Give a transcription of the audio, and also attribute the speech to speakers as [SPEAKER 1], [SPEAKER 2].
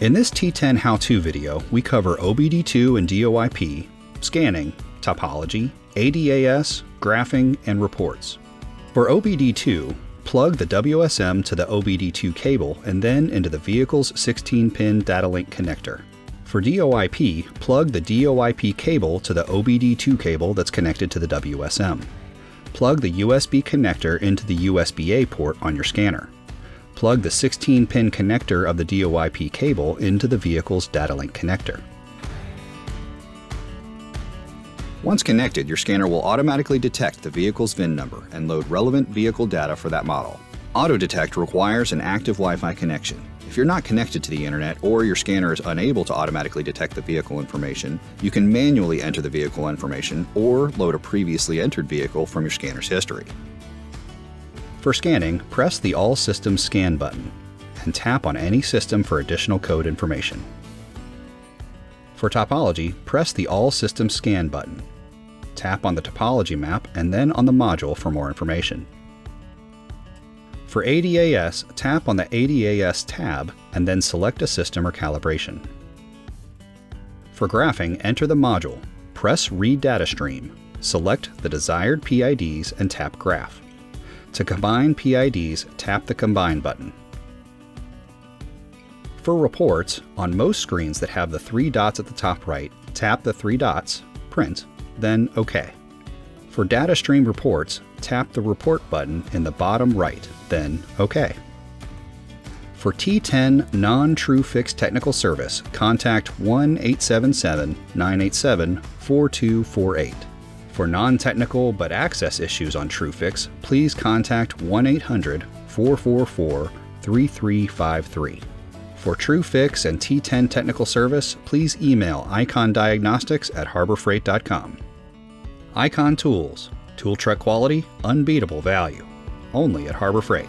[SPEAKER 1] In this T10 how-to video, we cover OBD2 and DOIP, scanning, topology, ADAS, graphing, and reports. For OBD2, plug the WSM to the OBD2 cable and then into the vehicle's 16-pin data link connector. For DOIP, plug the DOIP cable to the OBD2 cable that's connected to the WSM. Plug the USB connector into the USB-A port on your scanner plug the 16-pin connector of the DOIP cable into the vehicle's data link connector. Once connected, your scanner will automatically detect the vehicle's VIN number and load relevant vehicle data for that model. Auto Detect requires an active Wi-Fi connection. If you're not connected to the internet or your scanner is unable to automatically detect the vehicle information, you can manually enter the vehicle information or load a previously entered vehicle from your scanner's history. For scanning, press the All Systems Scan button and tap on any system for additional code information. For topology, press the All Systems Scan button. Tap on the topology map and then on the module for more information. For ADAS, tap on the ADAS tab and then select a system or calibration. For graphing, enter the module, press Read Data Stream, select the desired PIDs and tap Graph. To combine PIDs, tap the Combine button. For reports, on most screens that have the three dots at the top right, tap the three dots, Print, then OK. For data stream reports, tap the Report button in the bottom right, then OK. For T10 non TrueFix technical service, contact 1 877 987 4248. For non technical but access issues on TrueFix, please contact 1 800 444 3353. For TrueFix and T10 technical service, please email icondiagnostics at harborfreight.com. Icon Tools, tool truck quality, unbeatable value. Only at Harbor Freight.